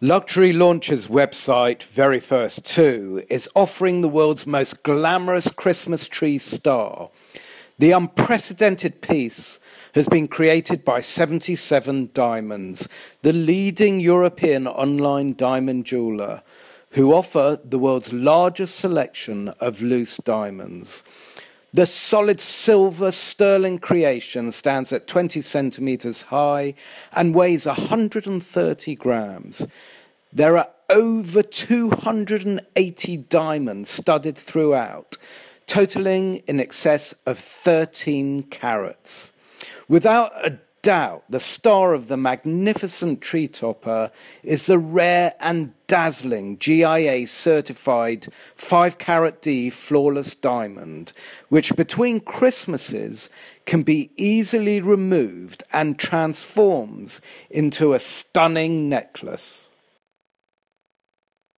Luxury Launcher's website, VeryFirstTo, is offering the world's most glamorous Christmas tree star. The unprecedented piece has been created by 77 Diamonds, the leading European online diamond jeweler, who offer the world's largest selection of loose diamonds. The solid silver sterling creation stands at 20 centimeters high and weighs 130 grams. There are over 280 diamonds studded throughout, totaling in excess of 13 carats. Without a doubt, the star of the magnificent tree topper uh, is the rare and dazzling GIA certified 5 carat D flawless diamond, which between Christmases can be easily removed and transforms into a stunning necklace.